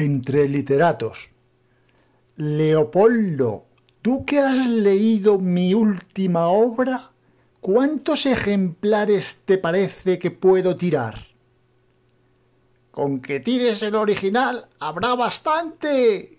entre literatos. Leopoldo, tú que has leído mi última obra, ¿cuántos ejemplares te parece que puedo tirar? Con que tires el original habrá bastante.